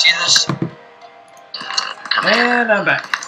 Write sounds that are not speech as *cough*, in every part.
See this? And I'm back.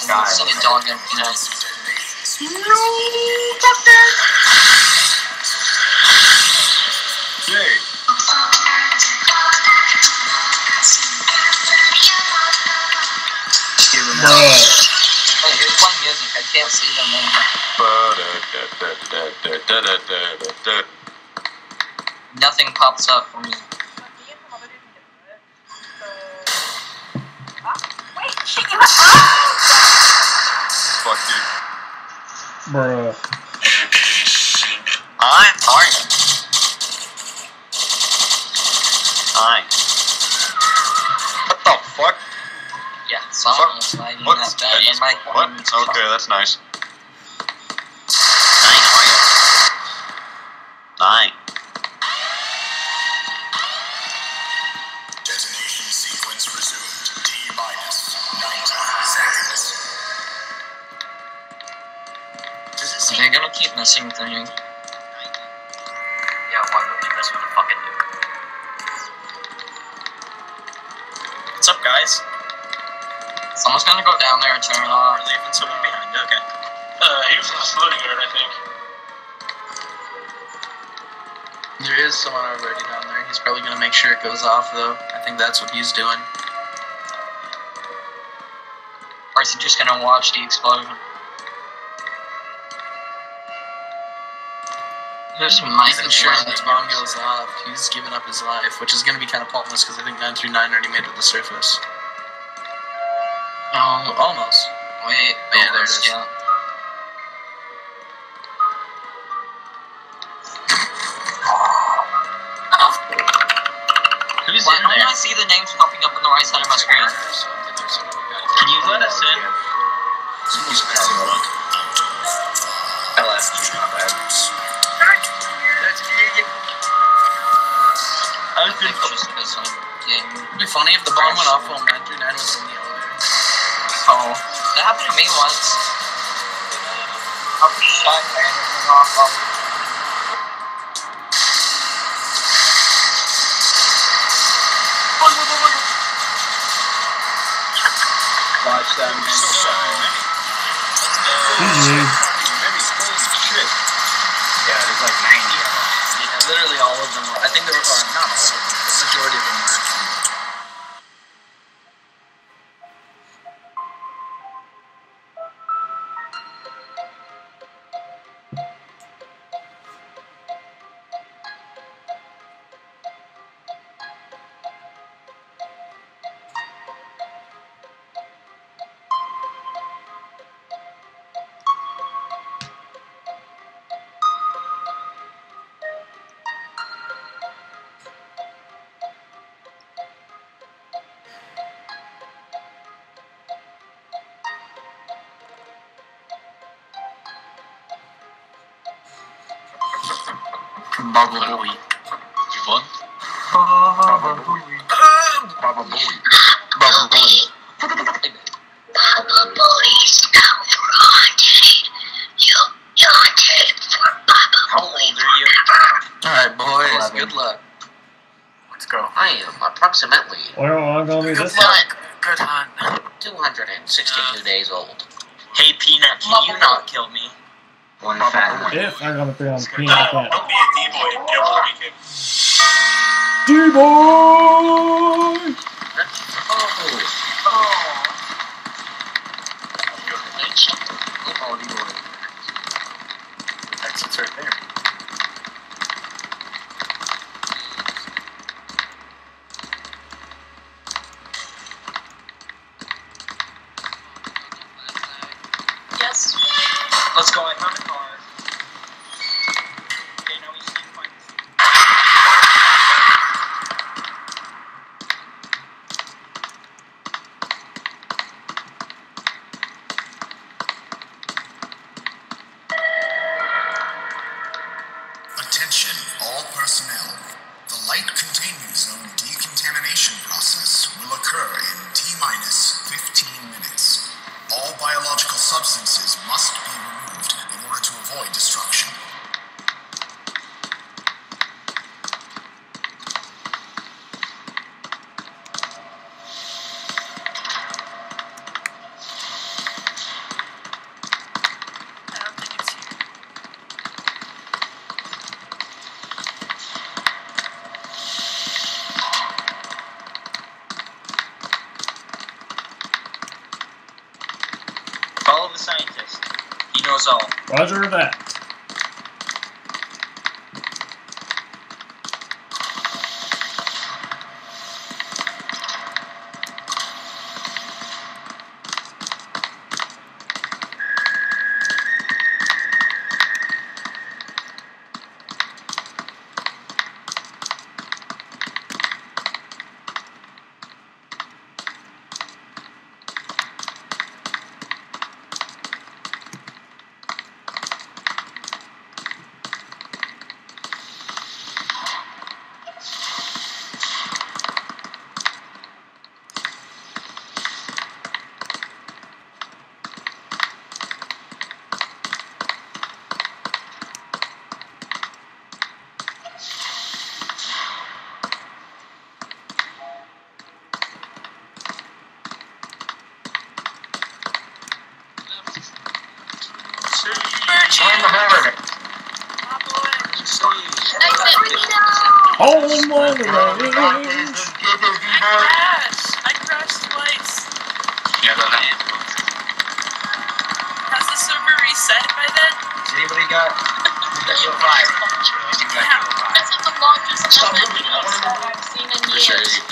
14 Yeah, than Sky. see a dog net. Yay. Bruh. Hey, here's music. I can't see them anymore. Nothing pops up bed and Mike What? wanted me to Okay, that's nice. Hi. Detonation sequence resumed. T minus 90 seconds. Does it They're gonna keep missing things. Yeah, why would we miss with a fucking nuke? What's up, guys? Someone's gonna go down there and turn it off. We're leaving someone behind. Okay. Uh, he was in the security guard, I think. There is someone already down there. He's probably gonna make sure it goes off, though. I think that's what he's doing. Or is he just gonna watch the explosion? There's He's ensuring well. this bomb goes off. He's giving up his life, which is gonna be kind of pointless because I think 939 already made it to the surface. Oh, Almost. wait. Yeah, there it is. Yeah. Who's Why in don't there? I see the names popping up on the right side of my screen? Can you let us in? I left. My bad. I was I think just just because some game. It'd be funny if the bomb went off while 939 was in. Oh, that happened to me once. I was shot and it went off. off. watch them. GG. Shit. Bubble boy. You won? Bubble boy. Baba Booey. Bubble boy. Baba Boys now for haunted. You haunted for Baba How old are you? Alright, boys, Eleven. good luck. Let's go. I am approximately Where am I gonna be this time? luck. Good hunt. 262 days old. Hey, Peanut, can you not kill me? One fat one. If I'm gonna be on Uh, peanut cat. don't be a D-boy and kill the weekend. D-boy! Oh, Oh, you were. Exit's right there. yes. Let's go. I found a car. Okay, now Attention, all personnel. The light containment zone decontamination process will occur in T minus 15 minutes. All biological substances must be removed in order to avoid destruction. I don't think it's here. Follow the scientist. He knows all. Roger that. Join the herd. Oh my god. I crashed. I crashed twice. Yeah, go ahead. Has the server reset by then? Has anybody got? We got you a five. You got you a five. This is the largest lemon I've seen in years.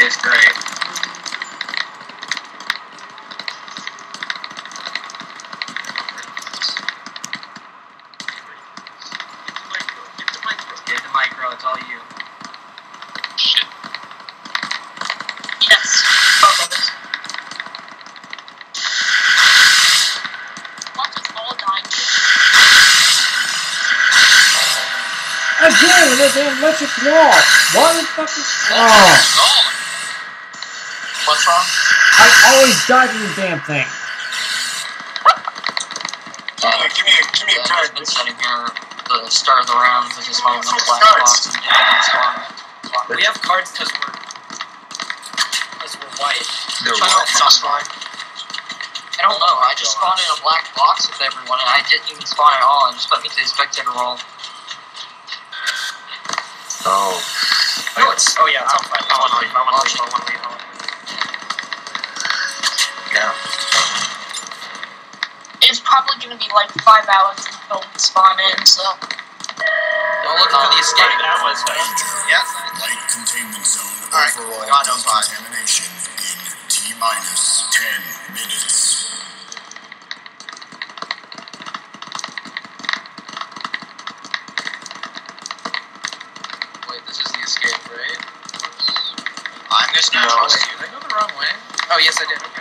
It's great. Get the micro, it's all you. Yes. Watch us all die. Again, with that damn electric wall. Why the fuck is... Oh, What's wrong? I always die to this damn thing. Uh, give me a give me a card. Been sitting here the start of the round with just my little black Cards. box and doing spawn. We have cards because we're because we're white. They're Try what? out some. I don't know. I just spawned in a black box with everyone, and I didn't even spawn at all. I just put me to the spectator role. Oh. No, it's oh yeah, it's on fire. I want to leave. I want to leave. I want to leave. leave. Yeah. It's probably gonna be like five hours until we spawn in, so. Don't look for the escape. That was Yeah. Light containment zone Alright, overall we got those five. decontamination in T minus 10 minutes. Wait, this is the escape, right? No. the wrong way? Oh, yes, I did.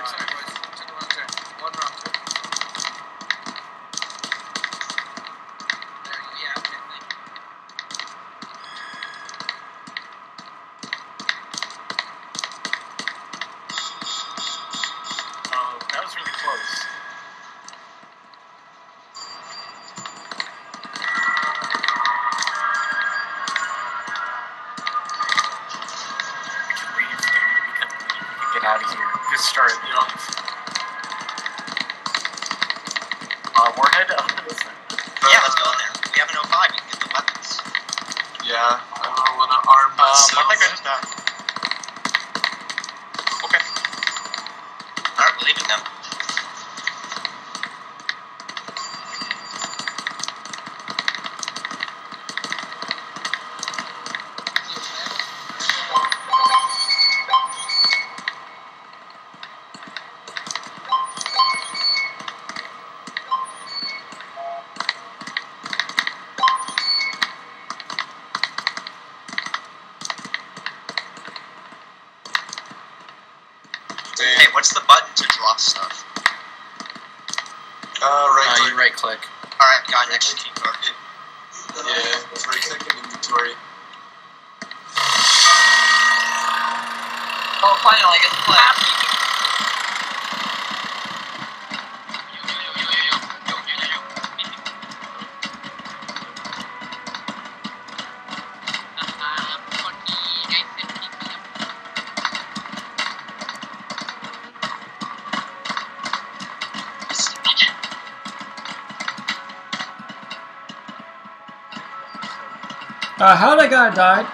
Uh, how that guy died?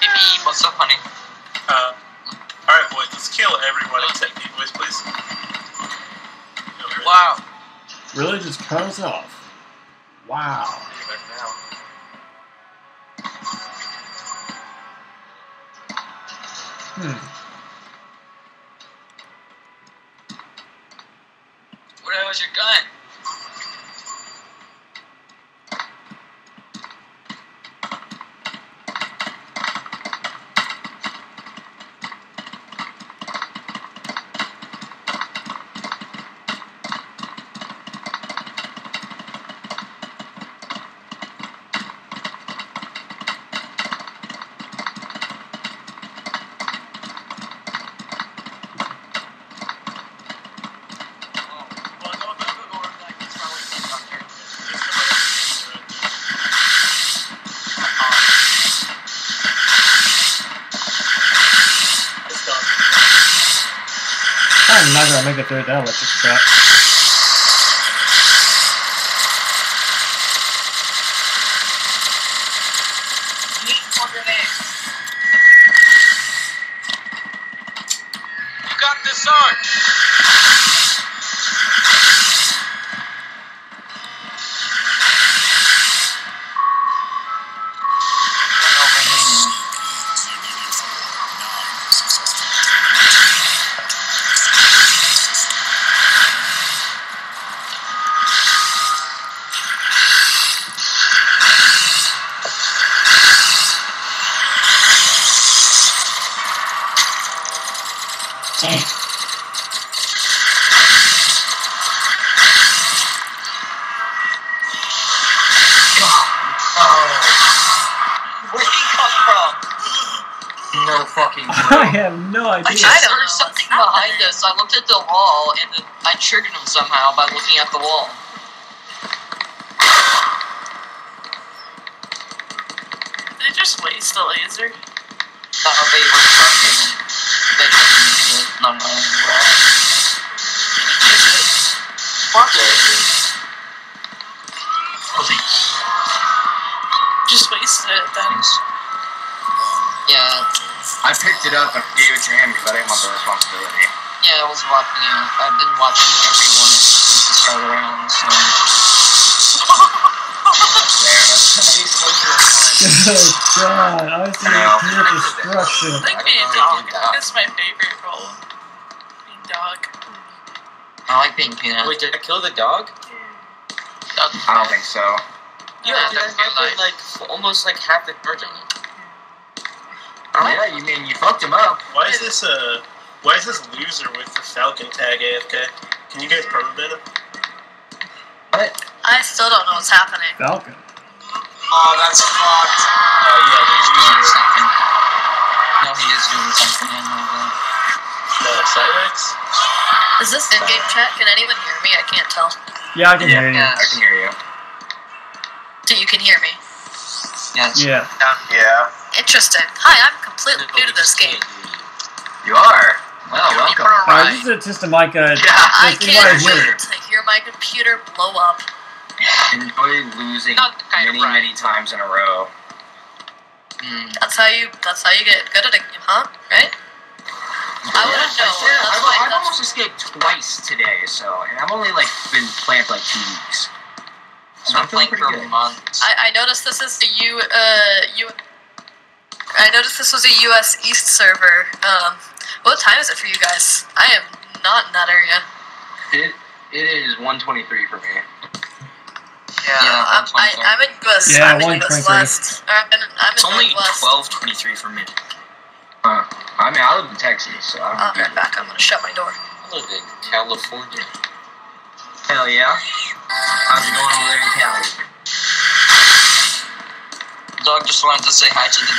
Baby, what's so funny? Uh, Alright, boys, let's kill everyone except me, boys, please. Wow. Really just cut us off. Wow. Hmm. Where was your gun? It through that electric trap. I looked at the wall and then I triggered him somehow by looking at the wall. They just waste a laser. Thought they were charging him. They didn't use it. No, no, no. Use it. Fuck it. Just wasted it then. Yeah, I picked it up and gave it to him because I didn't want the responsibility. Yeah, I was watching. Yeah, I've been watching everyone since the start of the round. So *laughs* Oh god, I see No. pure destruction. I like I being a dog. they did that. That's my favorite role. Being dog. I like being peanut. Wait, did I kill the dog? I don't think so. Yeah, Yeah, dude, I that's good had life. like almost like half the charge on it. Oh yeah, you mean you fucked him up? Why is this uh why is this loser with the Falcon tag AFK? Can you guys permaband him? What? I still don't know what's happening. Falcon. Oh, that's fucked. Oh yeah, He's the doing loser. something. No, he is doing something. I know that. The Cyrex? Is this in-game chat? Can anyone hear me? I can't tell. Yeah, I can hear you. Yeah, I can hear you. Do you can hear me? Yes. Yeah. Oh. Yeah. Interesting. Hi, I'm completely new to this game. You are. Well, welcome. Uh, this is just a mic. Uh, Yeah. I This is why I can't hear wait to hear my computer blow up. Enjoy losing Not kind of many, right. many times in a row. Mm. That's how you. That's how you get good at a game, huh? Right? I wouldn't know. I've, That's I've, like- I've almost escaped twice today, so and I've only like been playing for like two weeks. So I've I'm playing for good. months. I, I noticed this is the U. Uh, U. I noticed this was a U.S. East server. Um, what time is it for you guys? I am not in that area. It it is 123 for me. Yeah, I'm, I, I'm in US. Yeah, I'm in US 123. West. I'm in, I'm in It's only twelve twenty-three for me. Huh. I mean, I live in Texas, so I don't I'll be right back. I'm gonna shut my door. I live in California. Hell yeah. How's it going over there in Cali? Doug just wanted to say hi to the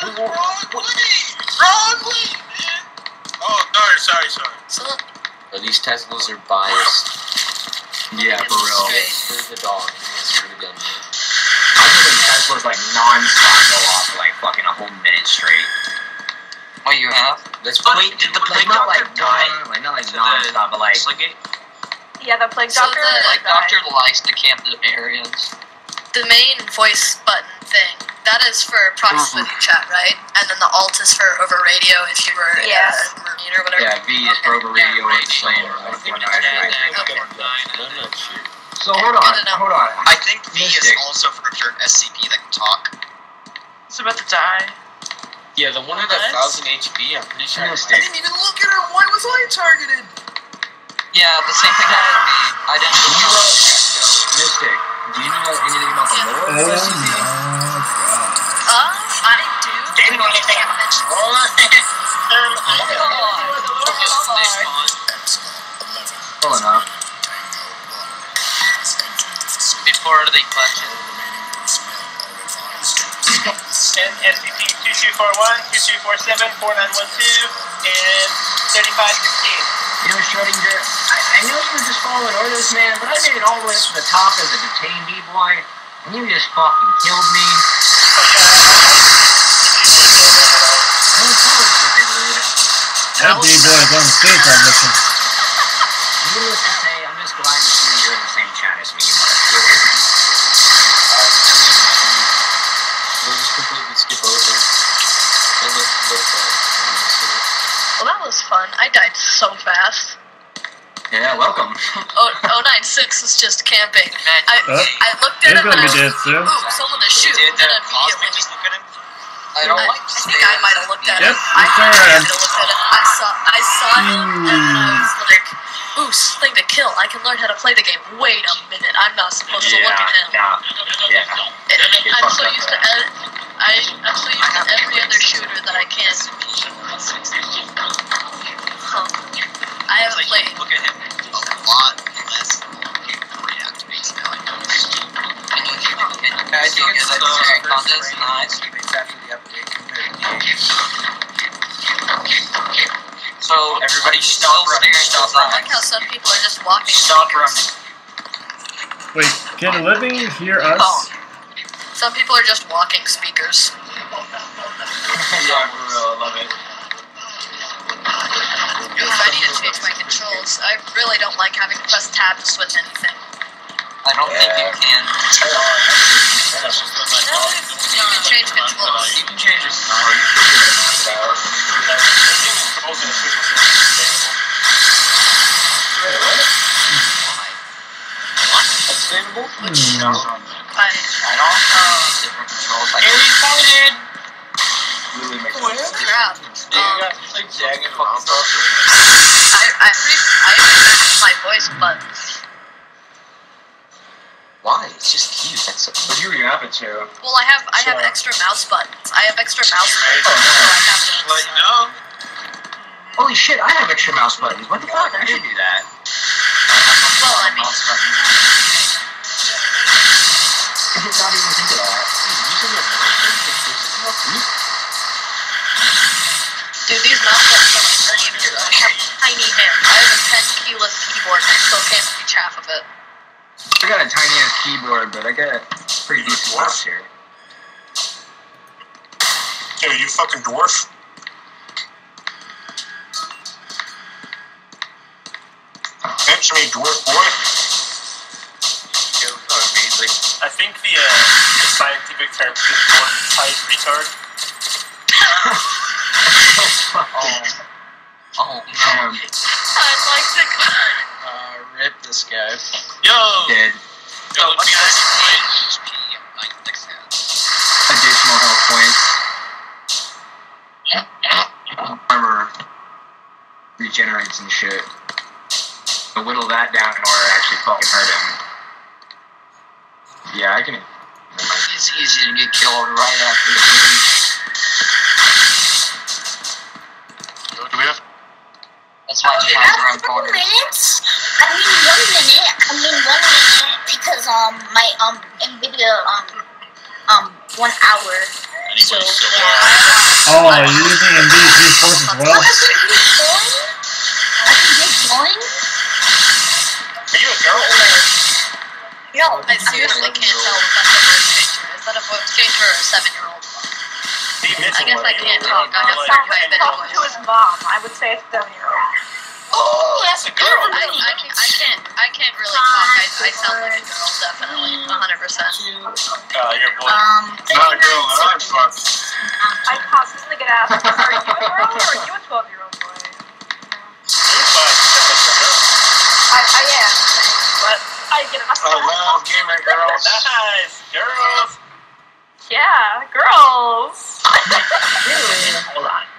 D-boys. Oh, sorry, sorry, sorry. So, Or these Teslas are biased. Yeah, for real. Where's the dog? He wants to gun. I think when Tesla's like non-stop go off for like fucking a whole minute straight. What you have? Let's Wait, did the plague not like doctor die? Like not like non-stop, but like Sligate? Yeah, the plague So doctor. the- Like, Doctor likes to camp the areas. The main voice button thing, that is for proximity chat, right? And then the alt is for over radio if you were Yes. uh, Marine or whatever. yeah, V is for over radio and playing or I think whatever. I Okay. I'm not sure. So hold on, hold on. I think V is also for your SCP that can talk. It's about to die. Yeah, the one at a thousand HP, I'm pretty sure. I Mystic. didn't even look at her. Why was I targeted? Yeah, the same thing happened to me. I didn't Do you know. know, Mystic, do you know anything about the lore Oh of no, SCP? God. Uh, I do. Do you know anything about *laughs* mentioned. Pulling up. Before the question. And SCP 2241, 2247, 4912, and 3516. You know, Schrodinger, I, I know you were just following orders, man, but I made it all the way up to the top as a detained D-boy, and you just fucking killed me. No colors with it, dude. That D-boy is on the suicide mission. Needless fun. I died so fast. Yeah, welcome. *laughs* Oh, 096 was just camping. I, Huh? I looked at He's him gonna and I be was dead soon. ooh, someone to shoot. Did And Cosmic immediately, look at him? I don't I, like I think I might have looked at Yep, him. I it's might alright. have looked at him. I saw, I saw him, and I was like, ooh, thing to kill. I can learn how to play the game. Wait a minute, I'm not supposed to look at him. yeah, yeah. And Get I'm so used to ed- I, I'm so used to every other shooter that I can. Like look at him a lot less reactivates now. I noticed. I still get that sharing contest. Nice. after the update compared to the So Everybody stop still running, staring stop those I like how some people are just walking. Stop speakers. running. Wait, can a living hear Oh, us? Some people are just walking speakers. *laughs* yeah, for real, I love it. Ooh, I need to change my controls. I really don't like having to press tab to switch anything. I don't think you can. No, you can change controls. You can change your you should be able to knock it out. Unstable? Hmm, no. I, I don't know different controls. I Gary Pollard! Really makes sense. crap. Yeah, Um, got like jagged fucking stuff. I, I, re- I removed my voice buttons. Why? It's just cute. That's so But you were happen to. Well, I have I have extra mouse buttons. I have extra mouse buttons. Oh, no. I have to. Like, no. Holy shit, I have extra mouse buttons. What the fuck? I should do that. Well, I mean, I did not even think of that. dude, these mouse buttons are like tiny. I have tiny hands. I have a 10 keyless keyboard and I still can't reach half of it. I got a tiny ass keyboard, but I got a pretty decent mouse here. Dude, you fucking dwarf. Answer me, dwarf boy. I think the, uh, the scientific term is dwarf type retard. *laughs* Oh no. Um, I'd like to. Uh, rip this guy. Yo! dead. Yo, behind you, HP like six. Additional health points. Armor regenerates and shit. So whittle that down in order to actually fucking hurt him. Yeah, I can. It's easy to get killed right after the game. Yo, do we have That's That's why he has your own Two corner. minutes? I mean one minute. I mean one minute because um my um Nvidia um um one hour. So Anybody still yeah. Oh, you're using NVIDIA GeForce as well? I can get going. I can get going. Are you a girl? No, I seriously can't tell if that's a voice changer. Is that a voice changer or a seven-year-old? I guess I can't talk. I have Like, to type Talking to his mom. I would say it's seven year old. Oh, that's a girl. I, I, can't, I can't. I can't really talk. I, I sound like a girl, definitely, hundred percent. Uh, your boy. Um, Not a girl that I fuck. I constantly get asked, are you a girl or are you a 12 year old boy? *laughs* I, I am, but I get asked. I love gamer girls. Nice. Girls. Yeah, girls. *laughs* Hold on.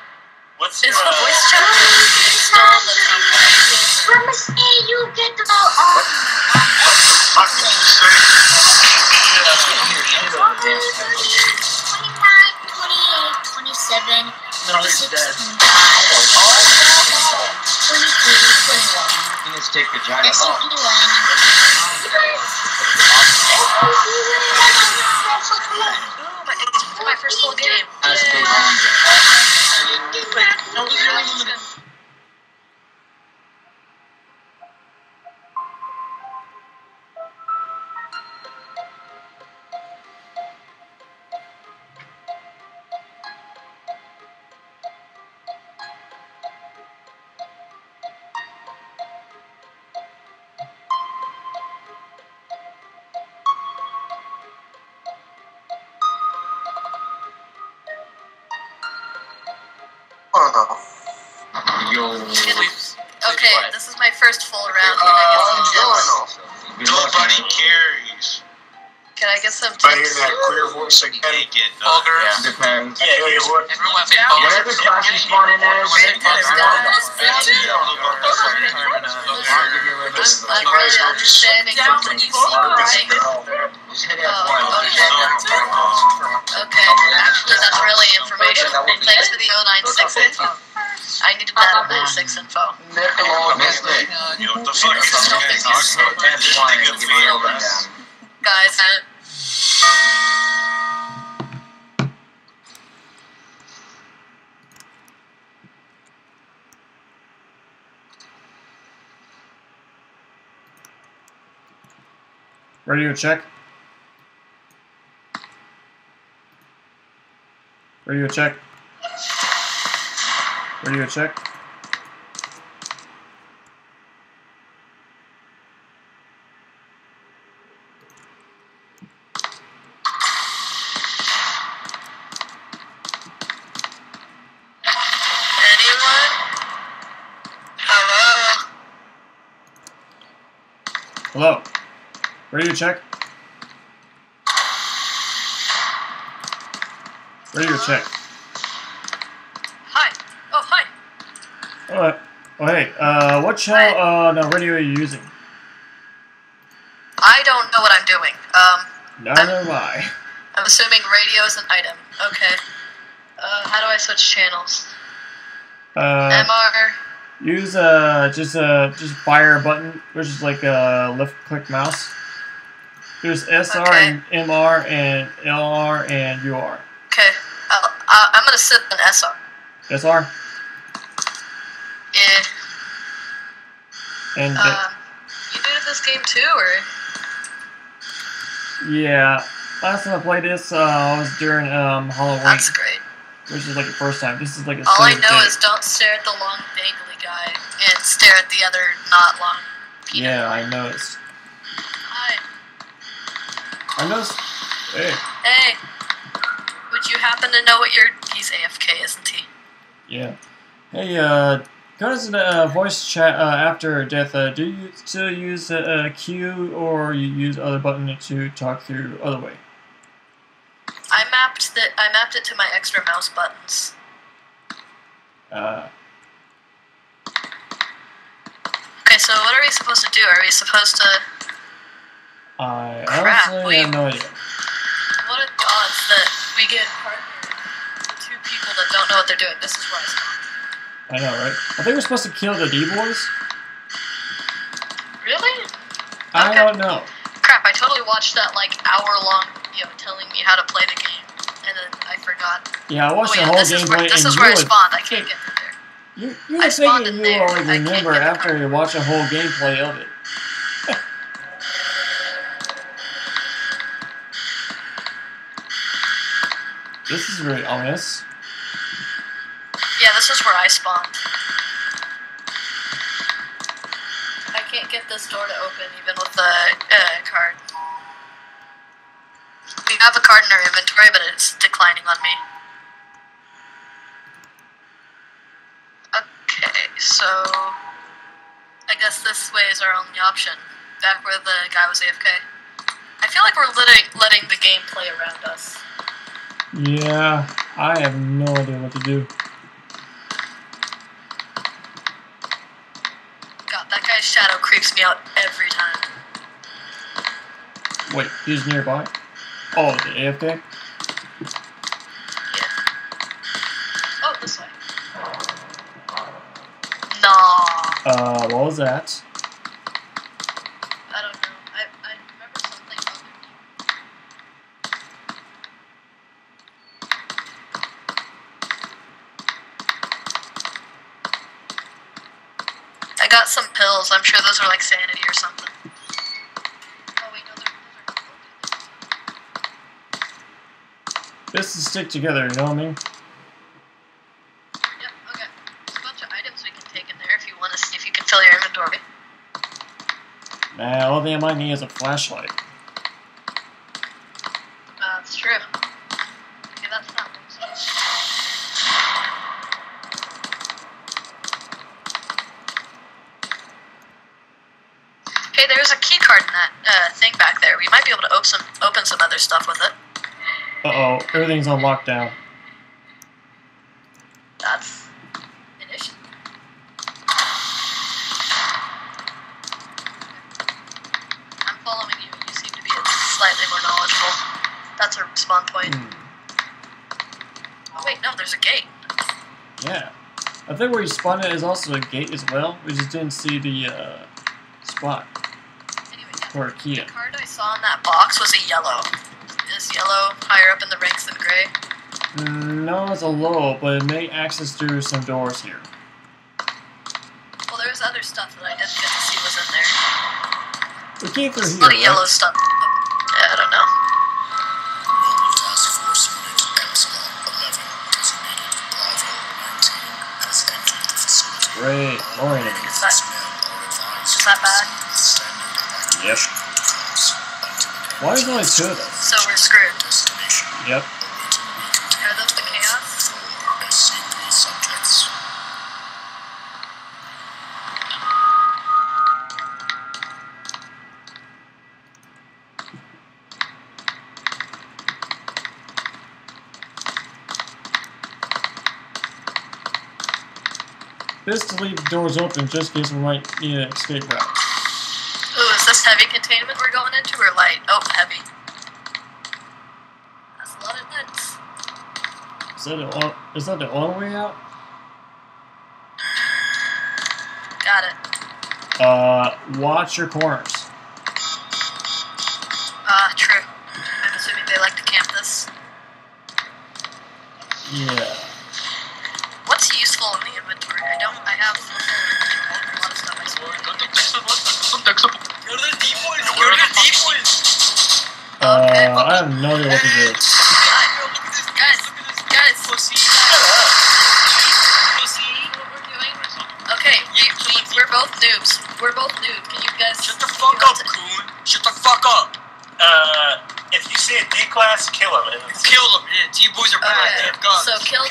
What's Is your, the uh, voice changer still on the top right? promise me you get the fuck did you say? 29, 28, 27, No, he's 26, dead. 25, 23, 21. He needs to take the giant SCP ball. My, first full game. That's a big Yay. One. Yo. Clear voice again. Take it. uh, Vulgar. yeah. Depends. Yeah. Everyone say Whatever class you spawn in as, Red that's Dead down. I'm really understanding from you right? Just hit Oh, F1. Okay, actually that's really information. Thanks for the 096 info. I needed that 096 info. Missed it. You know what the fuck is this? F1 and give me a rundown. Guys, Radio check. Radio check. Radio check. anyone? Hello? Hello. Radio check. Radio check. Hi. Oh, hi. Oh, oh hey. Uh, what channel? Uh, no radio are you using? I don't know what I'm doing. Um, Neither am I. *laughs* I'm assuming radio is an item. Okay. Uh, how do I switch channels? Uh, MR. use uh just uh just fire button, which is like a left click mouse. There's SR Okay. and MR and LR and UR. Okay. I'll, I, I'm gonna sit an SR. SR Yeah. and Um, you to this game too, or? yeah. Last time I played this, uh, I was during um Halloween, That's great. which is like the first time. This is like a All I know day. is don't stare at the long dangly guy and stare at the other not long. Yeah, I noticed. I noticed. Hey, Hey. Would you happen to know what your he's AFK, isn't he? yeah. Hey, uh, Guys, in uh, voice chat uh, after death, uh, do you still use uh, uh, Q or you use other button to talk through other way? I mapped that. I mapped it to my extra mouse buttons. Uh, Okay, so what are we supposed to do? Are we supposed to? I Crap, honestly wait. have no idea. What are the odds that we get partnered with two people that don't know what they're doing? This is where I spawned. I know, right? I think we're supposed to kill the D boys. Really? I Okay. don't know. Crap! I totally watched that like hour long video telling me how to play the game, and then I forgot. Yeah, I oh, watched oh, yeah, the whole is where this is where I spawned. I can't get through there. You, you were thinking you there. I remember after you watch a whole gameplay of it. This is really ominous. Yeah, this is where I spawned. I can't get this door to open even with the uh, card. We have a card in our inventory, but it's declining on me. Okay, so I guess this way is our only option. Back where the guy was AFK. I feel like we're letting letting the game play around us. Yeah, I have no idea what to do. God, that guy's shadow creeps me out every time. Wait, he's nearby? Oh, the AFK? Yeah. Oh, this way. Nah. Uh, what was that? I don't know. I, I remember something about it. I got some pills. I'm sure those are like sanity or something. Oh wait, no, they're, those are This is stick together, you know what I mean? Yep, okay. There's a bunch of items we can take in there if you want to see if you can fill your inventory. Man, the only thing I might need is a flashlight. Uh, that's true. Okay, that's not Hey, there's a key card in that uh, thing back there. We might be able to open some open some other stuff with it. Uh oh, everything's on lockdown. That's an issue. I'm following you. You seem to be at least slightly more knowledgeable. That's a spawn point. Hmm. Oh wait, no, there's a gate. Yeah. I think where you spawned it is also a gate as well. We just didn't see the uh, spot for a key. The card I saw in that box was a yellow. Is yellow higher up in the ranks gray? Mm, No, it's a low, but it may access through some doors here. Well, there's other stuff that I didn't get to see was in there. We came through There's a here, lot of yellow stuff. Yeah, I don't know. Mobile Task Force Unit Epsilon 11, designated Bravo 19, has entered the facility. Great, enemies. Is that, is that bad? Yep. Why is there only two of them? So we're screwed. Yep. Doors open just in case we might need an escape route. Ooh, is this heavy containment we're going into or light? Oh, heavy. That's a lot of nuts. Is that the, on- is that the only way out? Got it. Uh, watch your corners.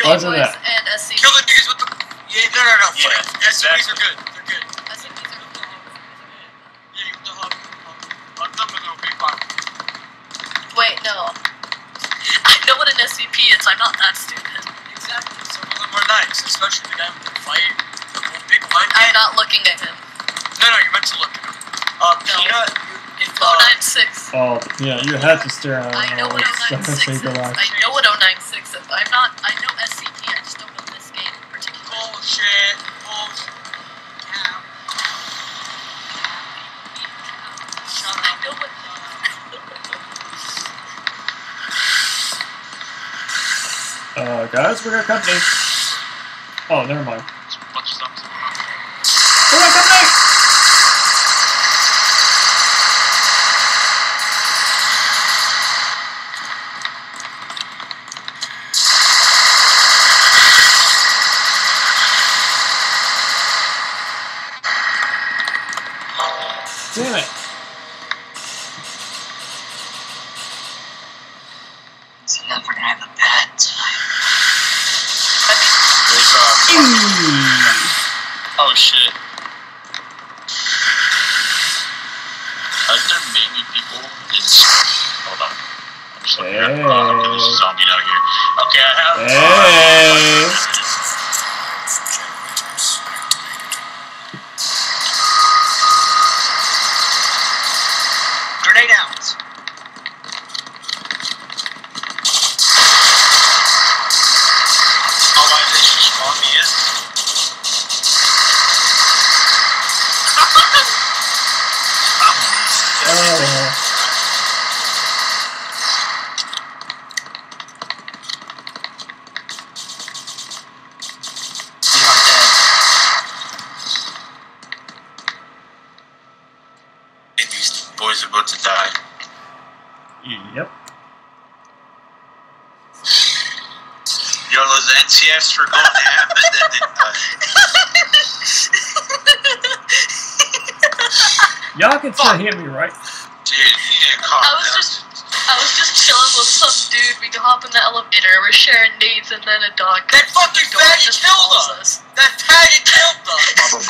Kill Kill the them. and SCP. Kill the niggas with the. Yeah, no, no, no. Yeah, fuck. SCPs exactly. are good. They're good. Yeah, you the hug. Hug them and they'll be fine. Wait, no. I know what an SCP is. I'm not that stupid. Exactly. Some of them are nice, especially the guy with the fight. The one big white I'm man. not looking at him. No, no, you're meant to look at him. Uh, No. Peanut, if, Oh uh, nine six. Oh, yeah, you had to stare at *laughs* I know what 096 is. I know what 096 is. I'm not. I know SCP. I just don't know this game in particular. Bullshit. Bullshit. Yeah. Shut up. Know what. uh, guys, we got company. Oh, never mind. Y'all can still hear me, right? Dude, you need to calm I was down. just, I was just chilling with some dude. We hop in the elevator. We're sharing nades, and then a dog. That fucking door killed follows us. That faggot killed us.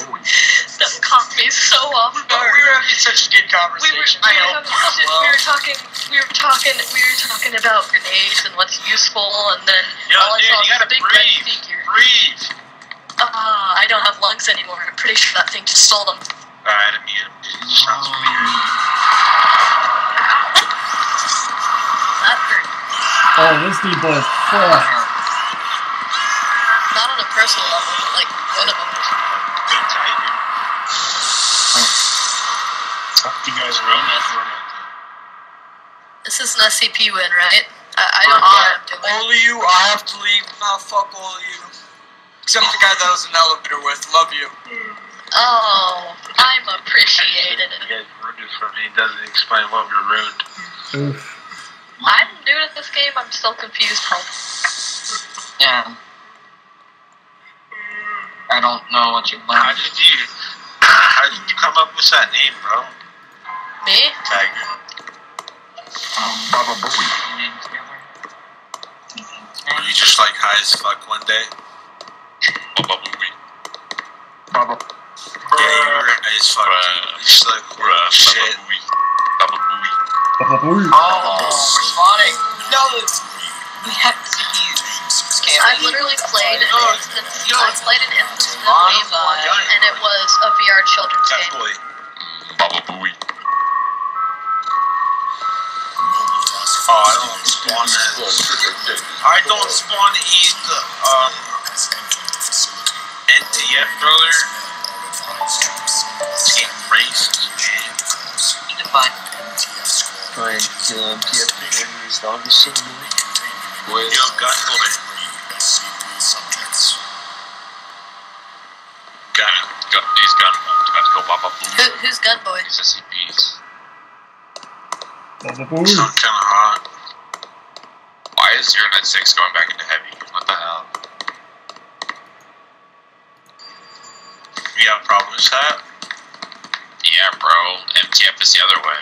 *laughs* That caught me so off But guard. we were having such a good We were, conversation. we, I were hope. having we were talking, we were talking, we were talking about grenades and what's useful, and then Yo, all I dude, saw you was gotta a big breathe. red figure. Breathe. Ah, I don't have lungs anymore. I'm pretty sure that thing just stole them. Alright, I'm muted. It sounds weird. That hurt. Oh, this deep was fuck. Not on a personal level, but like one of them. Good tiger. You guys are on that This is an SCP win, right? I, I don't know what I'm doing. All of you, I have to leave. Now, fuck all of you. Except the guy that I was in the elevator with. Love you. Oh, I'm appreciated. You guys ruined it for me. It doesn't explain what we ruined. Oof. I'm new to this game. I'm still confused. Help. Yeah. I don't know what you How learned. did you? How did you come up with that name, bro? Me? Tiger. Um, Baba Booey. Were you just like high as fuck one day? Were high as fuck. dude. You just like, bruh, shit. Baba Booey. Ba-ba-boo. Oh, we're spawning. No, we have to see you. I literally played an instance. yo. I played an instance of Bottom Ava, and it was a VR children's game. boy. Baba Booey. Oh, I don't spawn that. I don't spawn either. Um, has entered the facility. NTF, brother. Proceed It's getting racist, man. calls. You can find MTF squad. Trying to MTF is the obviously Yo, gun boy. SCP subjects. Gun, gun, these gun Let's go Baba Who, Booey. who's Gunboy? These SCPs. Ba-ba-boo. Sound kind of hot. Why is 096 going back into heavy? What the hell? You got problems with that? Yeah, bro. MTF is the other way.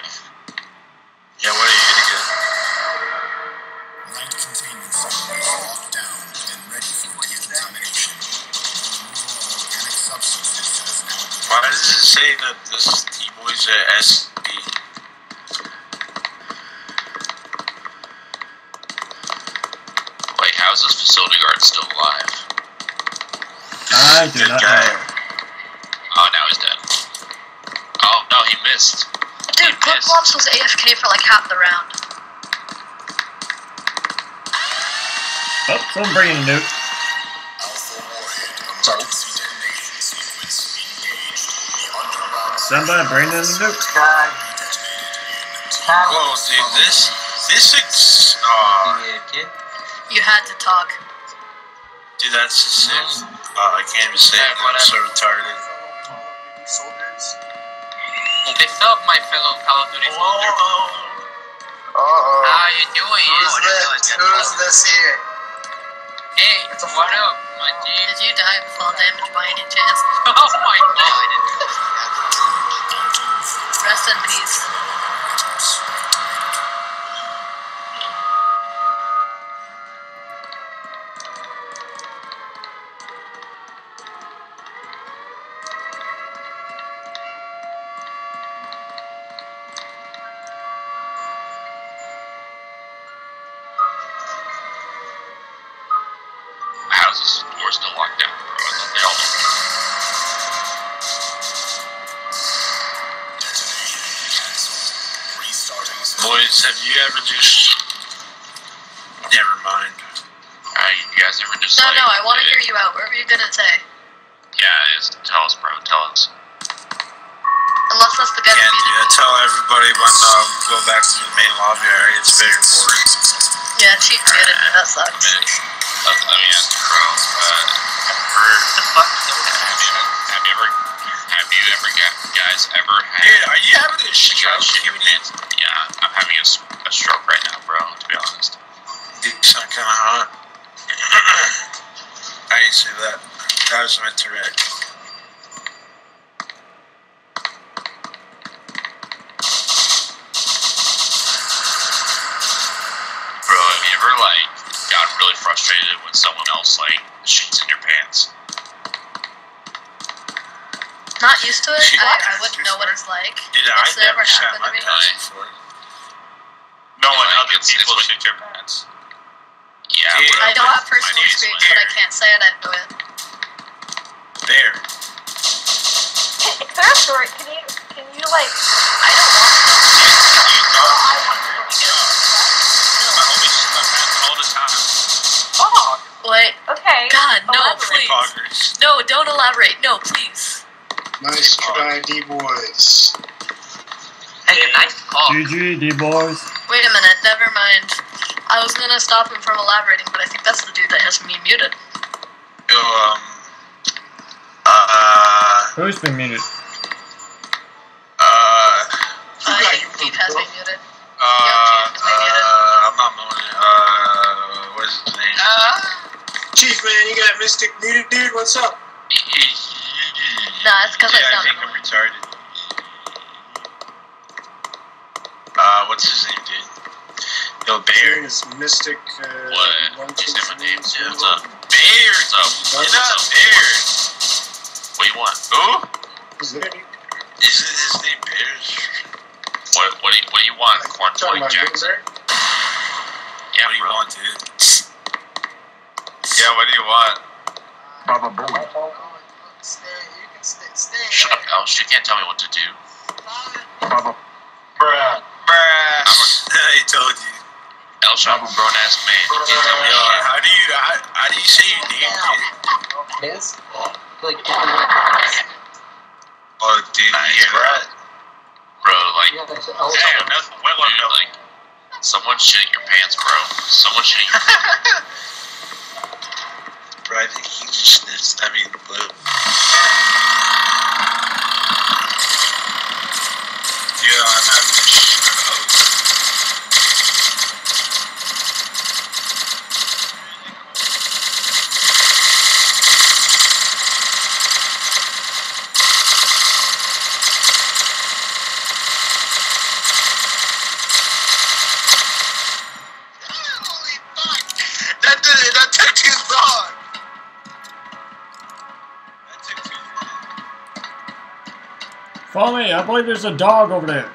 Yeah, what are you gonna get? Light containment zone is locked down and ready for decontamination. The organic substances has now begun. Why does it say that this T-Boy's at SCP? Like, how is this facility guard still alive? I do not guy. know. Oh, now he's dead. Oh, no, he missed. Dude, Clip Bombs was AFK for like half the round. Oh, someone bringing a nuke. Alpha warhead emergency detonation sequence engaged. The by, bringing in the nuke. guy. detonated Whoa, dude, this, this ex, uh, You had to talk. Dude, that's just sick. Uh, I can't even say it. I'm so retarded. Lift up, my fellow Call of Duty soldier. Uh-oh. How you doing? Who's this? Who's this here? Hey, what up, my G? Did you die of fall damage by any chance? *laughs* Oh my god. Rest in peace. Dude, you sound kind of hot. *clears throat* I didn't say that. That was meant to wreck. Bro, have you ever like gotten really frustrated when someone else like shits in your pants? Not used to it. I, I wouldn't know what it's like. Dude, I never never shat happened my to me. pants before. No, when like, other people it's shit your pants. Yeah, Dude, bro. I don't have My personal knees experience, but I can't say it. I know it. There. Is there a story? Can you, can you like, I don't want to. You know. I want to My homie shit my pants all the time. Oh, Wait. okay. God, no, Elaborate. please. Poggers. No, don't elaborate. No, please. Nice try, D boys. Hey, nice call. GG, D boys. Wait a minute. Never mind. I was gonna stop him from elaborating, but I think that's the dude that has me muted. Yo, um. Uh. Who's been muted? Uh. Uh, Keith has me muted. Uh, uh, I'm not knowing it. Uh, what is his name? Chief, man, you got Mystic muted, dude. What's up? Nah, it's because yeah, I I sound think I'm retarded. Uh, what's his name, dude? Yo, His Bear. name is Mystic. Uh, What? one, two, my name. zero. What's up? Bear. What's up? Get up, Bear. What do you want? Who? Is there any- Isn't his name Bear? What? What do you, what do you want? Corn Talking Flake Jackson? Yeah, What do you bro. want, dude? Yeah, what do you want? Shut up, Elsh. You can't tell me what to do. Bruh. Bruh. I *laughs* told you. Elsh, I'm a grown ass man. You can't tell me Yo, how do you how, how do you say your name, dude? His? Like, Oh, dude, Nice, yeah, bro. right. Bro, like, yeah, that's Damn, that's well dude, enough. like, someone shitting your pants, bro. Someone shitting your pants. *laughs* Bro, I think he just sniffed. I mean, blue. Yeah, I'm having Follow me. I believe there's a dog over there.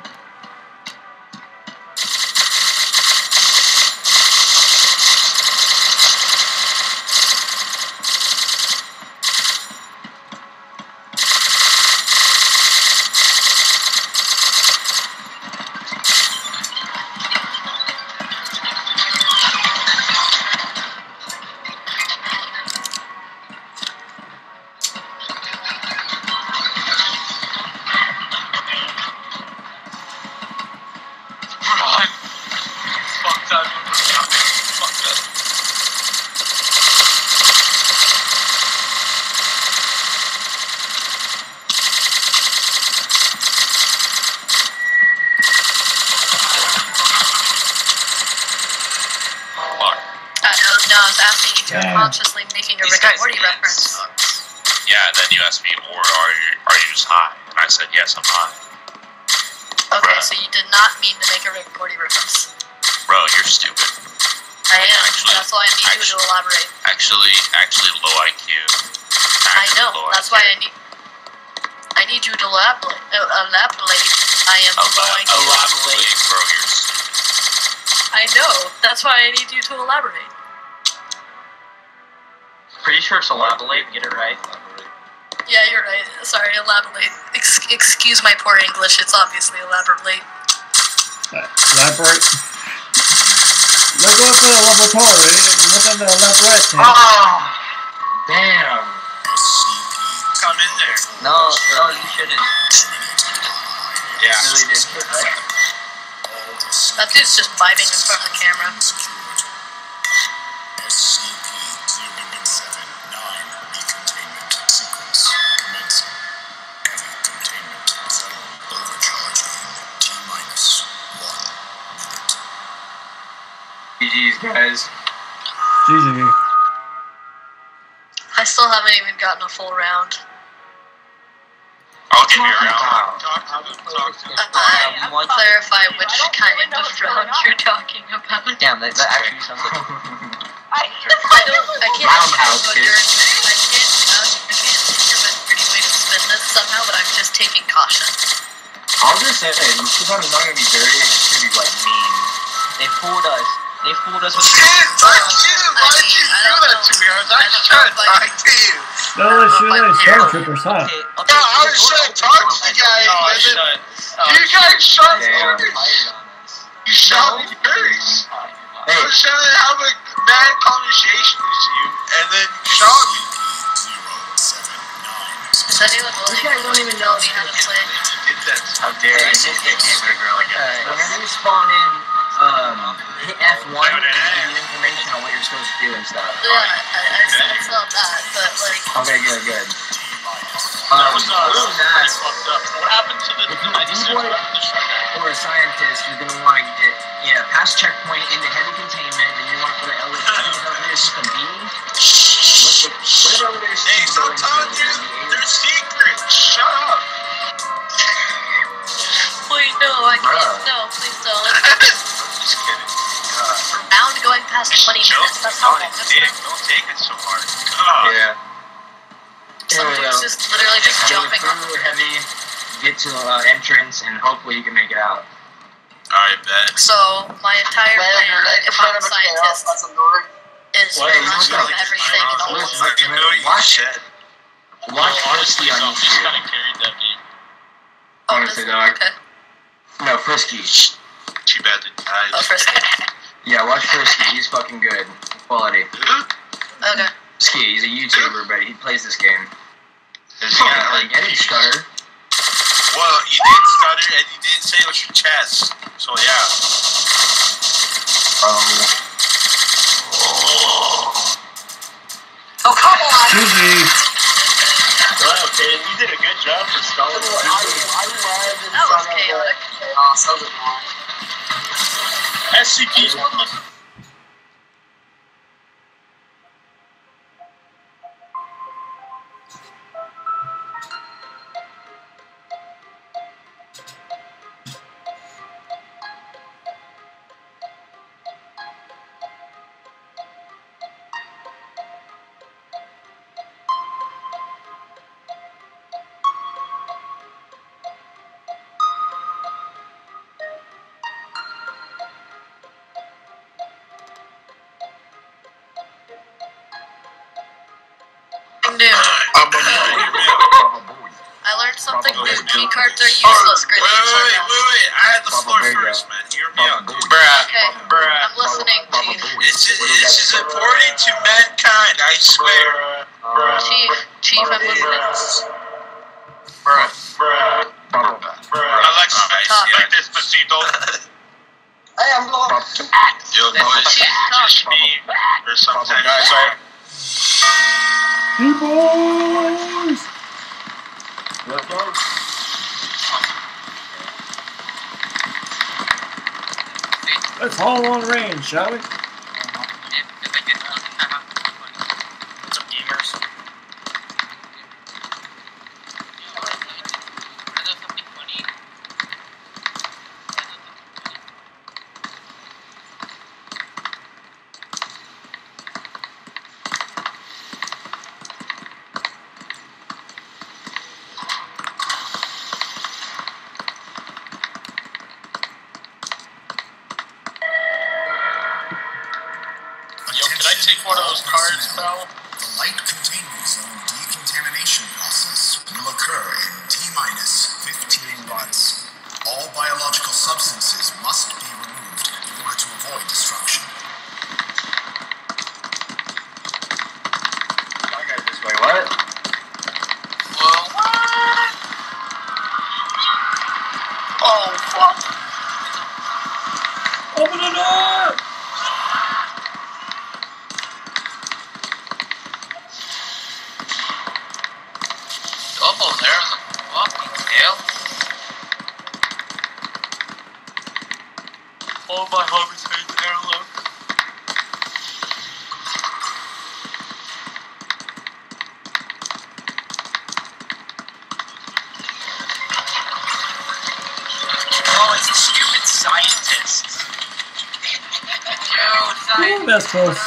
Yeah, and then you asked me, or are you, are you just high? And I said, yes, I'm high. Okay, Bruh. so you did not mean to make a Rick and Morty reference. Bro, you're stupid. I am. Actually- that's why I need you to elaborate. Actually, actually low IQ. I know. That's IQ. why I need. I need you to elaborate. Uh, elaborate. I am Elab- going to. elaborate, bro. You're stupid. I know. That's why I need you to elaborate. Pretty sure it's a elaborate. Get it right. Yeah, you're right. Sorry, elaborate. Ex- excuse my poor English. It's obviously elaborate. Elaborate. Let's go to the laboratory. Within the laboratory. Oh, damn. Come in there. No, no, you shouldn't. Yeah. Really did. Right? That dude's just vibing in front of the camera. GG's, guys. GG. I still haven't even gotten a full round. I'll give you a round. Wow. Talk to. Talk. I want- clarify which kind of what's round you're talking about. Damn, that, that actually sounds like. *laughs* I, I don't. I can't Roundhouse know kick. I can't. Uh, I can't think of a pretty way to spin this somehow, but I'm just taking caution. I'll just say, this one is not gonna be dirty. It's gonna be like mean. They fooled us. They fooled us with. Shit, fuck you. Why did you do that to me? I was actually trying to if I- talk to you. No, should have stormtroopers, huh? Okay, okay, No, I was trying to talk to the guy. You shit. shut. You guys shot Damn, first. fired on us. You shot me first. I Hey, was trying to have a mad conversation with you, and then you shot me. SCP-079 Is anyone willing guys don't even know me how to play? Did that. how dare you? This game girl again. Whenever you spawn in, um, hit F1 and it gives you information on what you're supposed to do and stuff. Yeah, I, I, I saw that, but like, Okay, good, good. That Um, was, uh, that was than that, pretty fucked up. What happened to the If you- 96 if you round of or a scientist, you're gonna want to get yeah past checkpoint into heavy containment, and you want to put an elevator, I think it's elevator system B. What- what- Whatever elevator Hey, system you're don't tell going them to, they're, you're gonna be they're secret. Shut up. wait, no, I can't. No, please don't. *laughs* Just kidding. God. Round going past 20 Just minutes. That's how long. Don't That's dick. Don't take it so hard. God. Yeah. Some Anyway, dude's though, just literally just go jumping off. through heavy, get to uh, entrance, and hopefully you can make it out. I bet. So my entire plan, if I'm a scientist, is to What? run He's from got, like, everything in the Listen, whole listen, I know you watch, said. watch Frisky on He's YouTube. kind of carried that game. Oh, Honestly, this- dog. Okay. No, Frisky. Too bad the guys. Oh, Frisky. *laughs* Yeah, watch Frisky. He's fucking good. Quality. Okay. Frisky, he's a YouTuber, but he plays this game. Does he got Like, like I didn't stutter. Well, you did stutter and you didn't say it was your chest. So yeah. Um, Oh, come on. GG. Well, okay, you did a good job for stalling. That was chaotic. SCP. New. Key cards are Oh, useless. wait, wait, Grenades wait, wait, wait. I had the floor Bubba first, Guy. man. Hear me out. Bubba dude. Big Bruh. Okay, Bruh. I'm listening, Chief. It's, this is important to mankind, I swear. Chief, Chief, I'm listening. Bruh. Bruh. Bruh. Alexa, Talk. like this, Pasito. Hey, I'm going. Yo, This boys, is Chief Talk. just me. Or sometimes Guys, I Hey, boys. Let's go. Let's on range, shall we? If, if I get nothing, I have one of those cars fell. The light containment zone decontamination process will occur in T minus 15 minutes. All biological substances must be removed in order to avoid destruction. I got this way. What? Well, what? Oh, fuck. Open the door! Double there, the fucking hell. All my habitat airlock. Oh, it's a stupid scientist. Yo, Ooh, scientist.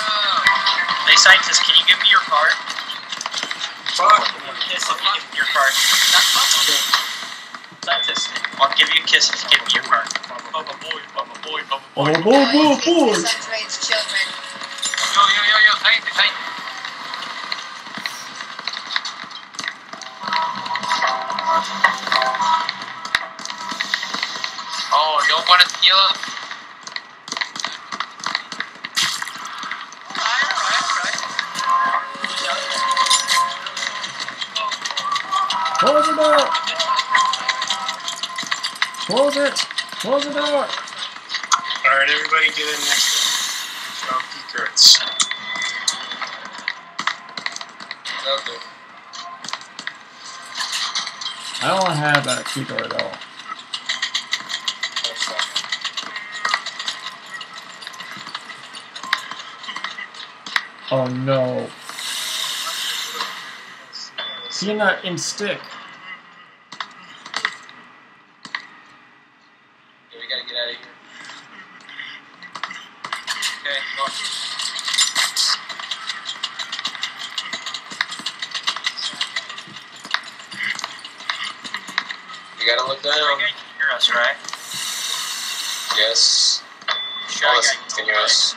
Close it! Close the door! Alright, everybody get in next Key cards. Okay. I don't have that key card at all. Oh no. See, not in stick. Yeah, we gotta get out of here. Okay, go on. You gotta look down. You can hear us, right? Yes. Sure, All I is got you. continuous.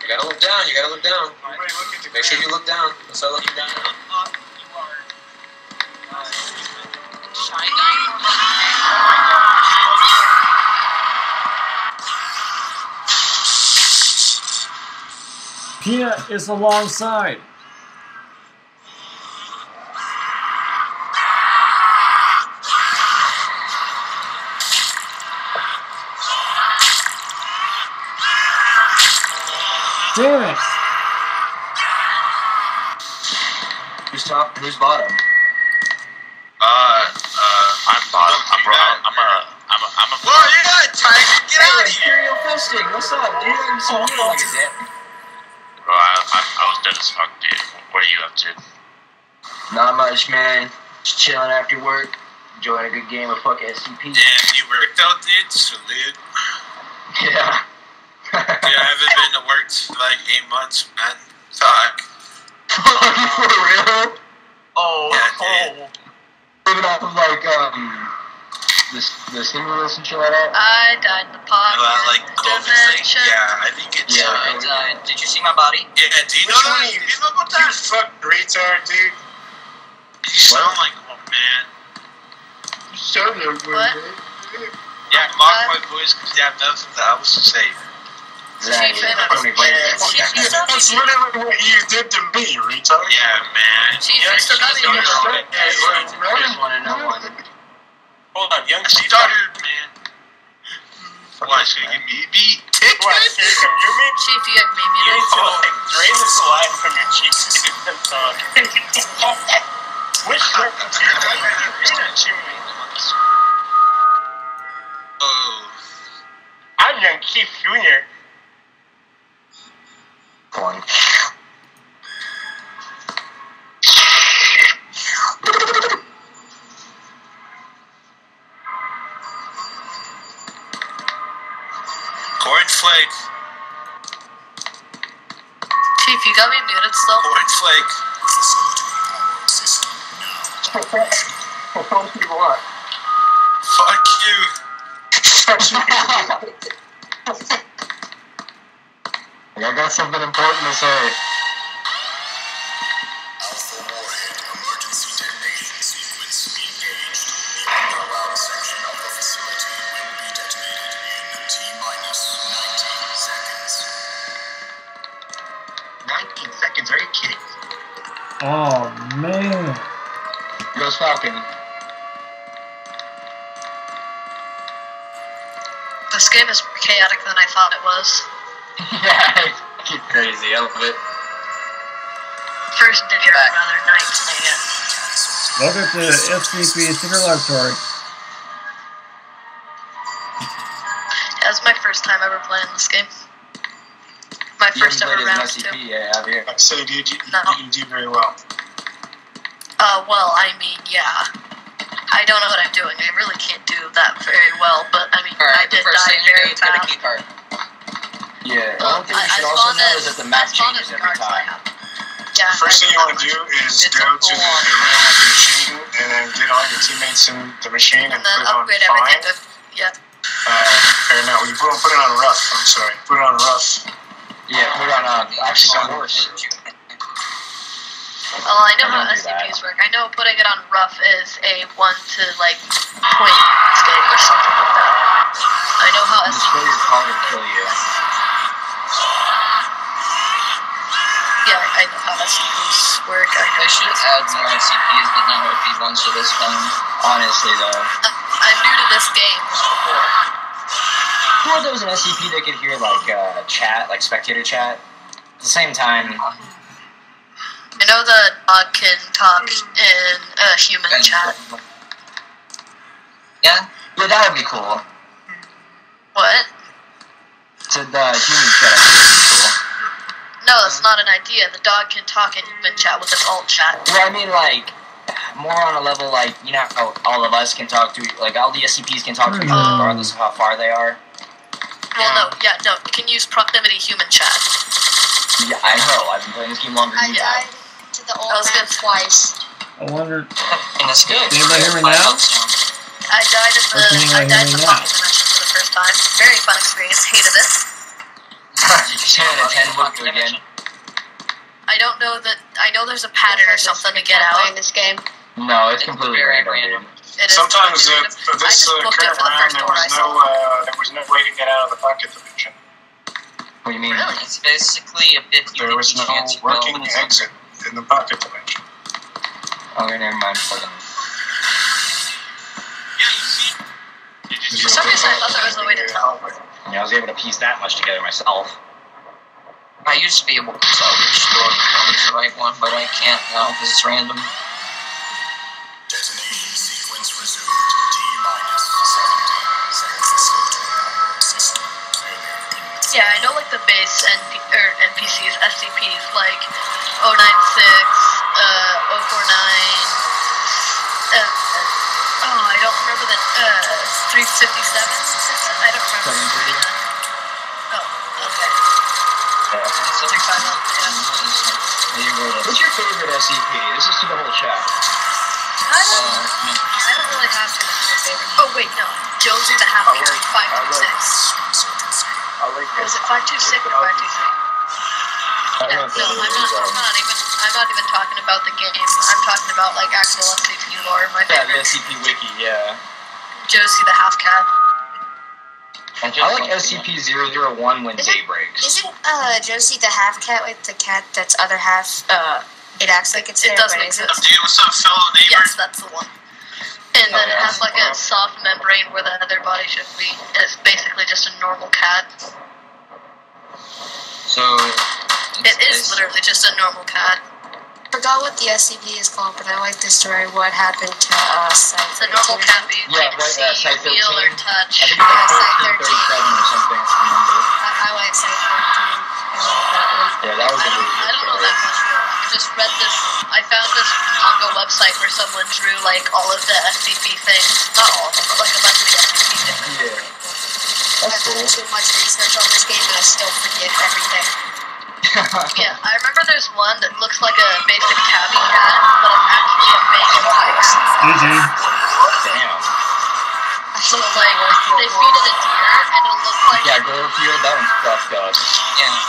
You gotta look down. You gotta look down. Everybody look at the Make sure you look down. Start looking down. Peanut is alongside. Damn it! Who's top? Who's bottom? Uh, uh, I'm bottom. I'm, bro, I'm a, I'm a, I'm a. Well, you got Tiger. Get out of here. Imperial Fisting, what's up, dude? I'm so new like a dip. As fuck, dude. What are you up to? Not much, man. Just chilling after work. Enjoying a good game of fuck SCP. Damn, you worked out, dude. Salute. Yeah. Dude, I haven't been to work for like eight months, man. Fuck. *laughs* For real? Oh, Yeah, dude. Living off of like, um, the, the stimulus and shit like? I died in the pot. Well, like COVID thing? Yeah, I think it's. Yeah. Uh, And, uh, did you see my body? yeah, do you know that? Do you know about You that? fucking retard, dude. You sound like a man. You sound like What? Yeah, mock my voice because you have nothing else to say. Exactly. Chief, Tony Blanchard. Chief, you still have That's me. literally what you did to me, retard. Yeah, man. Chief, you still got me. Young Just starter, want to know one. Hold on, young She starter, man. Why should you give me beat? What, can you come near me? Chief, you got me You muted. need to like drain the slime from your cheeks, dude. That's all. Which Oh. I'm young Keith Jr. Corn. Cornflake. Chief, you got me muted still. Cornflake. What do you want? Fuck you. *laughs* I got something important to say. Chaotic than I thought it was. *laughs* yeah, keep crazy. I love it. First day, I'd rather night playing it. Welcome to SCP Secret Laboratory. That was my first time ever playing this game. My You first haven't ever played round as an too. SCP yet, have you? Like say, dude, you, No. you do very well. Uh, well, I mean, yeah. I don't know what I'm doing. I really can't do that very well, but I mean, I Alright, the did first die thing do very is get a fast. key card. Yeah. Well, One thing you I- should I also know as- is that the I map spawned changes every time. Yeah, The first thing you want to do is It's go to the, full on. the room with the machine and then get all your teammates in the machine and, and then put it on upgrade everything fine. to yeah. Uh, or no, you put, put it on rough. I'm sorry. Put it on rough. Yeah, put it on uh, actually On got worse. Well, I know I how don't do that. SCPs work. I know putting it on rough is a one to like point state or something like that. I know how Just play your SCPs card and kill you. Yeah, I know how SCPs work. I know. They should add more SCPs than that would be ones for this phone. Honestly, though. I'm new to this game before. Who are those in SCP that could hear like uh, chat, like spectator chat? At the same time, I know the dog can talk in a human chat. Yeah? yeah, that would be cool. What? To the human chat, I think would be cool. No, that's not an idea. The dog can talk in human chat with an alt chat. Well, I mean, like, more on a level like, you know how all of us can talk to, like, all the SCPs can talk to each other Hmm. regardless of how far they are. Well, no, yeah, no. It can use proximity human chat. Yeah, I know. I've been playing this game longer than you have. Died to the old That man good. twice. I wonder. In this game. Can anybody hear me now? I died in the Or can you I died me the now? dimension for the first time. Very fun experience. Hated it. Did you say 10 out 10 would again. I don't know that. I know there's a pattern or something to get out in this game. No, it's completely random, random. dude. Sometimes totally uh, random. for this uh, current for the round, there was no uh, there was no way to get out of the pocket dimension. What do you mean? Really? It's basically a 50 There was no chance working will, and exit in the pocket dimension. Okay, never mind. Fucking. For some reason, I thought there was a way to tell. Yeah, I was able to piece that much together myself. I used to be able to tell which door was the right one, but I can't now because it's random. Detonation sequence resumed. T minus 17 seconds. Yeah, I know like the base NP or SCPs like 096, uh, 049. Uh, oh, I don't remember the uh 357. Is? I don't remember. Seven. Oh, okay. Yeah. So Yeah. There you go. What's your favorite SCP? This is to the whole chat. I don't. I don't really have too much of a favorite. Oh wait, no. Josie the Half Cat, five two six. I like Was it five two six or five two three? I Yeah, don't no, know I'm not. I'm not even. I'm not even talking about the game. I'm talking about like actual SCP lore. My Yeah, the SCP Wiki, yeah. Josie the Half Cat. I like SCP-001 when Is day breaks. Isn't uh Josie the half cat like the cat that's other half? Uh, it acts like it's It there, doesn't but is it? exist. Dude, what's up, fellow neighbor? Yes, that's the one. And then it yeah. has like a soft membrane where the other body should be. And it's basically just a normal cat. So. It is literally just a normal cat. I Forgot what the SCP is called, but I like the story. What happened to uh Site It's a normal cat that you Yeah, can't right, see, uh, Site feel, or 13. touch. I think it's Yeah, Site like 1437 or something. I remember. I, I like Site 13. I like that one. Yeah, that was I a don't, really I good don't know story. that much. I just read this. I found this manga website where someone drew like all of the SCP things. Not all of them, but like a bunch of the SCP things. Yeah. I've That's done too much research on this game and I still forget everything. Yeah, *laughs* I remember there's one that looks like a basic tabby cat, but it's actually a big tiger. GG. Damn. I So hate like, they feed it a deer and it'll look like Yeah, Garfield, that one's cross god. Yeah.